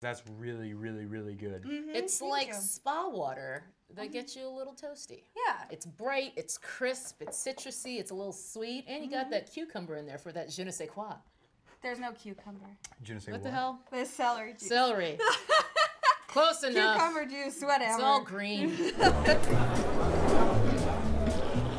That's really, really, really good. Mm-hmm, it's thank like you. spa water that mm-hmm. gets you a little toasty. Yeah. It's bright, it's crisp, it's citrusy, it's a little sweet, and you got mm-hmm. that cucumber in there for that je ne sais quoi. There's no cucumber. Je ne sais What the hell? There's celery juice. Celery. Close enough. Cucumber juice, whatever. It's all green.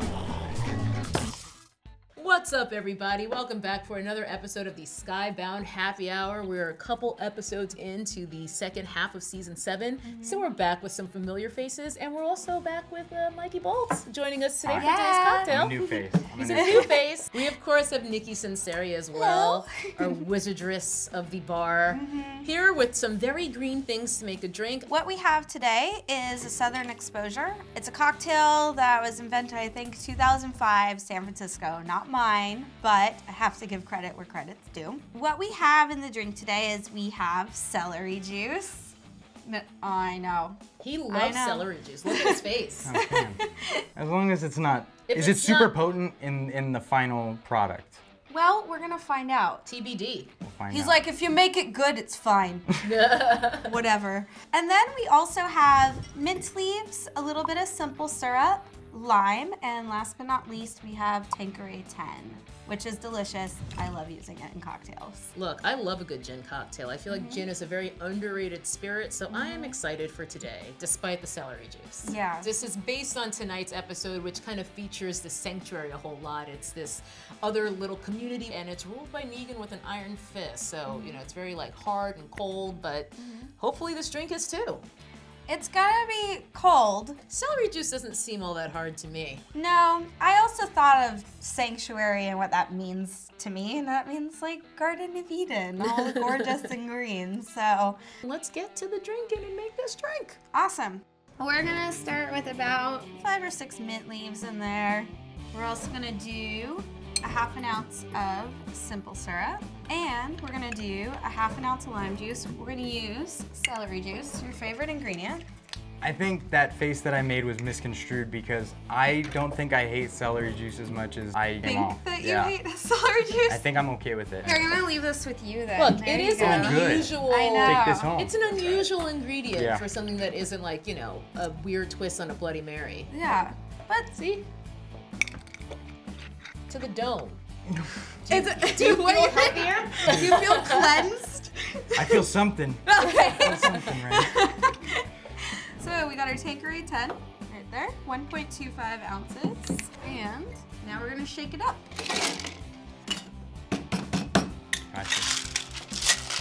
What's up, everybody? Welcome back for another episode of the Skybound Happy Hour. We're a couple episodes into the second half of season 7 so we're back with some familiar faces, and we're also back with uh, Mikey Bolts joining us today for Yeah. today's cocktail. new face. I'm a He's new a new face. We of course have Nikki Sinceri as well, our wizardress of the bar, Mm-hmm. here with some very green things to make a drink. What we have today is a Southern Exposure. It's a cocktail that was invented, I think, 2005, San Francisco. Not mine, but I have to give credit where credit's due. What we have in the drink today is we have celery juice. No, I know. He loves know. celery juice. Look at his face. Oh. As long as it's not. If is it super not- potent in in the final product? Well, we're gonna find out. TBD. We'll find He's out. like, if you make it good, it's fine. Whatever. And then we also have mint leaves, a little bit of simple syrup, lime, and last but not least, we have Tanqueray 10, which is delicious. I love using it in cocktails. Look, I love a good gin cocktail. I feel like mm-hmm. gin is a very underrated spirit, so I am mm-hmm. excited for today, despite the celery juice. Yeah. This is based on tonight's episode, which kind of features the sanctuary a whole lot. It's this other little community, and it's ruled by Negan with an iron fist. So, mm-hmm. you know, it's very like hard and cold, but hopefully this drink is too. It's gotta be cold. Celery juice doesn't seem all that hard to me. No, I also thought of sanctuary and what that means to me, and that means like Garden of Eden, all gorgeous and green. So Let's get to the drinking and make this drink. Awesome. We're gonna start with about five or six mint leaves in there. We're also gonna do a half an ounce of simple syrup, and we're gonna do a half an ounce of lime juice. We're gonna use celery juice, your favorite ingredient. I think that face that I made was misconstrued because I don't think I hate celery juice as much as I Think am. that you yeah. hate celery juice. I think I'm okay with it. Here, I'm gonna leave this with you then. Look, There it you is go. an unusual. I know. Take this home. It's an unusual ingredient Yeah. for something that isn't like, you know, a weird twist on a Bloody Mary. Yeah, but See? To the dome. it's, Do you what feel do you- heavier? Do you feel cleansed? I feel something. okay. something right. So we got our Tanqueray 10 right there, 1.25 ounces. And now we're gonna shake it up. Gotcha.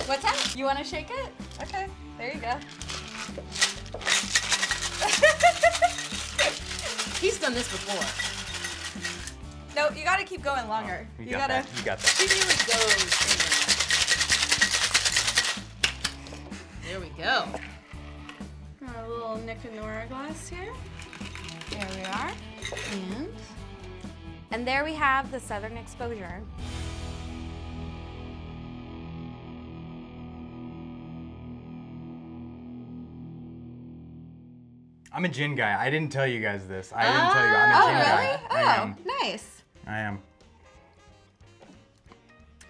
What's that? You wanna shake it? Okay, there you go. He's done this before. No, you gotta keep going longer. Oh, you, you got gotta. that. You got that. He really goes. there. There we go. Got a little Nick and Nora glass here. There we are. And and there we have the Southern Exposure. I'm a gin guy. I didn't tell you guys this. I didn't tell you. I'm a Oh, gin really? guy. I am. Oh, nice. I am.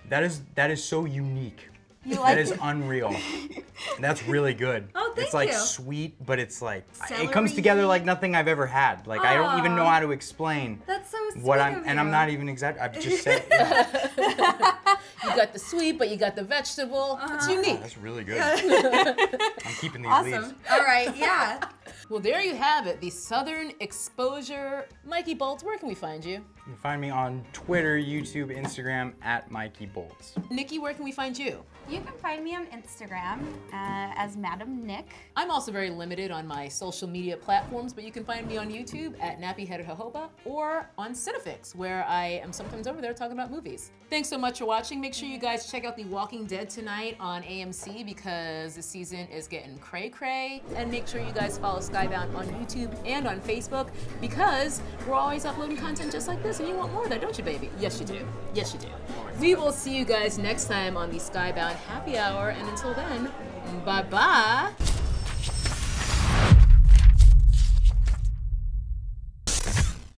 That is that is so unique. You that like is it? unreal. That's really good. Oh, thank It's like you. sweet, but it's like it comes together like nothing I've ever had. Like I don't even know how to explain That's so sweet what I'm, of and I'm not even exact. I've just said. Yeah, You got the sweet, but you got the vegetable. It's uh-huh. unique. that's really good. I'm keeping these leaves. Awesome. All right, yeah. Well, there you have it. The Southern Exposure. Mikey Bolts, where can we find you? You can find me on Twitter, YouTube, Instagram at Mikey Bolts. Nikki, where can we find you? You can find me on Instagram uh, as Madam Nick. I'm also very limited on my social media platforms, but you can find me on YouTube at Nappy Headed Jojoba or on Cinefix, where I am sometimes over there talking about movies. Thanks so much for watching. Make sure you guys check out The Walking Dead tonight on AMC because the season is getting cray cray. And make sure you guys follow Skybound on YouTube and on Facebook because we're always uploading content just like this, and you want more of that, don't you, baby? Yes, you do. Yes, you do. We will see you guys next time on the Skybound Happy Hour, and until then, bye bye.